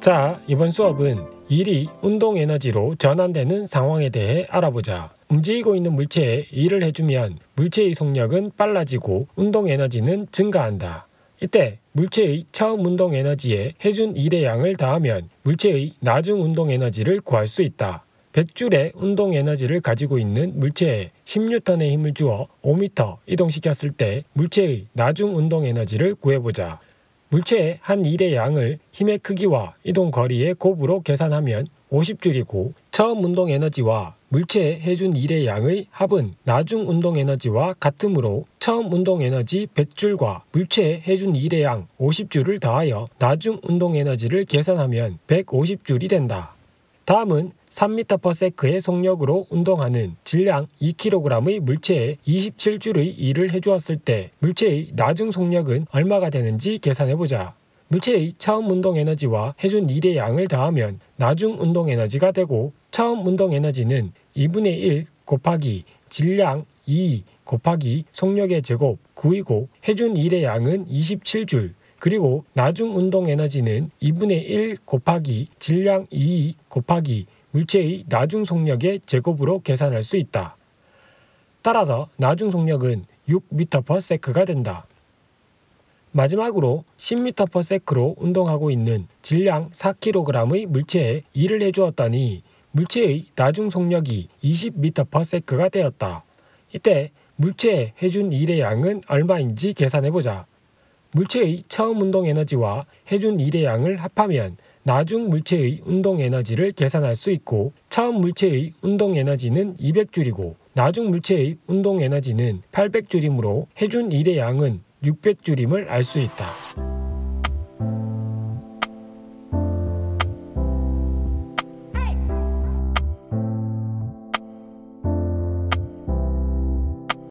자, 이번 수업은 일이 운동 에너지로 전환되는 상황에 대해 알아보자. 움직이고 있는 물체에 일을 해주면 물체의 속력은 빨라지고 운동 에너지는 증가한다. 이때 물체의 처음 운동 에너지에 해준 일의 양을 더하면 물체의 나중 운동 에너지를 구할 수 있다. 100줄의 운동 에너지를 가지고 있는 물체에 10N의 힘을 주어 5m 이동시켰을 때 물체의 나중 운동 에너지를 구해보자. 물체의 한 일의 양을 힘의 크기와 이동 거리의 곱으로 계산하면 50줄이고 처음 운동 에너지와 물체에 해준 일의 양의 합은 나중 운동 에너지와 같으므로 처음 운동 에너지 100줄과 물체에 해준 일의 양 50줄을 더하여 나중 운동 에너지를 계산하면 150줄이 된다. 다음은 3m/s의 속력으로 운동하는 질량 2kg의 물체에 27줄의 일을 해주었을 때 물체의 나중 속력은 얼마가 되는지 계산해보자. 물체의 처음 운동 에너지와 해준 일의 양을 더하면 나중 운동 에너지가 되고 처음 운동 에너지는 2분의 1 곱하기 질량 2 곱하기 속력의 제곱 9이고 해준 일의 양은 27줄 그리고 나중 운동 에너지는 2분의 1 곱하기 질량 2 곱하기 물체의 나중 속력의 제곱으로 계산할 수 있다. 따라서 나중 속력은 6m/s가 된다. 마지막으로 10m/s로 운동하고 있는 질량 4kg의 물체에 일을 해주었더니 물체의 나중 속력이 20m/s가 되었다. 이때 물체에 해준 일의 양은 얼마인지 계산해보자. 물체의 처음 운동 에너지와 해준 일의 양을 합하면 나중 물체의 운동 에너지를 계산할 수 있고 처음 물체의 운동 에너지는 200줄이고 나중 물체의 운동 에너지는 800줄이므로 해준 일의 양은 600줄임을 알 수 있다.